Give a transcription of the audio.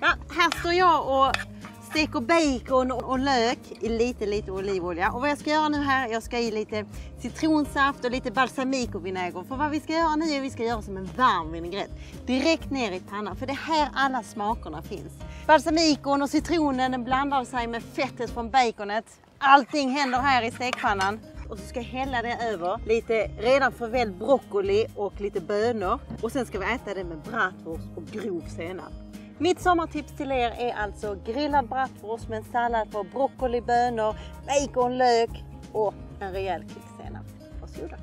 Ja, här står jag och steker bacon och lök i lite, lite olivolja. Och vad jag ska göra nu här, jag ska i lite citronsaft och lite balsamicovinäger. För vad vi ska göra nu är att vi ska göra som en varm vinägrett. Direkt ner i pannan, för det är här alla smakerna finns. Balsamicon och citronen den blandar sig med fettet från baconet. Allting händer här i stekpannan. Och så ska jag hälla det över lite redan förvälld broccoli och lite bönor. Och sen ska vi äta det med bratwurst och grov senap. Mitt sommartips till er är alltså grillad bratwurst med en sallad på broccoli, bönor, bacon, lök och en rejäl klick senap. Varsågoda!